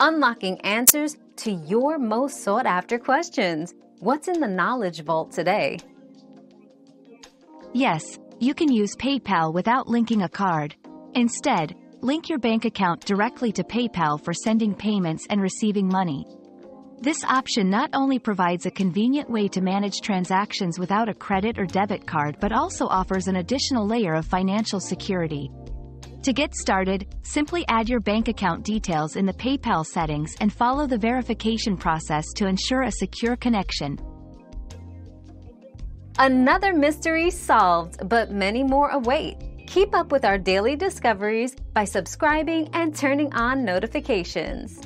unlocking answers to your most sought after questions. What's in the Knowledge Vault today? Yes, you can use PayPal without linking a card. Instead, link your bank account directly to PayPal for sending payments and receiving money. This option not only provides a convenient way to manage transactions without a credit or debit card but also offers an additional layer of financial security. To get started, simply add your bank account details in the PayPal settings and follow the verification process to ensure a secure connection. Another mystery solved, but many more await. Keep up with our daily discoveries by subscribing and turning on notifications.